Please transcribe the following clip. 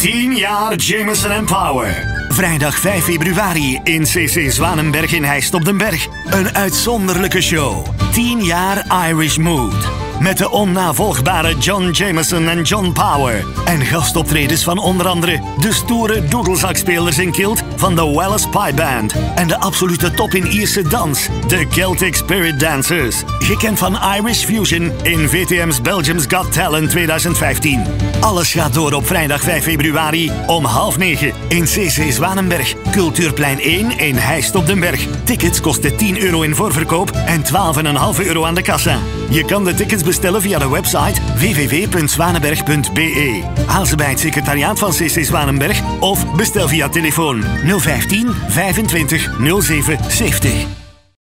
10 jaar Jameson and Power. Vrijdag 5 februari in CC Zwanenberg in Heist op den Berg. Een uitzonderlijke show. 10 jaar Irish Mood. Met de onnavolgbare John Jameson en John Power. En gastoptredens van onder andere de stoere doedelzakspelers in kilt van de Wallace Pie Band. En de absolute top in Ierse dans, de Celtic Spirit Dancers. Gekend van Irish Fusion in VTM's Belgium's Got Talent 2015. Alles gaat door op vrijdag 5 februari om half negen in CC Zwanenberg. Cultuurplein 1 in Heist op den Berg. Tickets kosten 10 euro in voorverkoop en 12,5 euro aan de kassa. Je kan de tickets bestellen via de website www.zwanenberg.be. Haal ze bij het secretariaat van CC Zwanenberg of bestel via telefoon 015 25 07 70.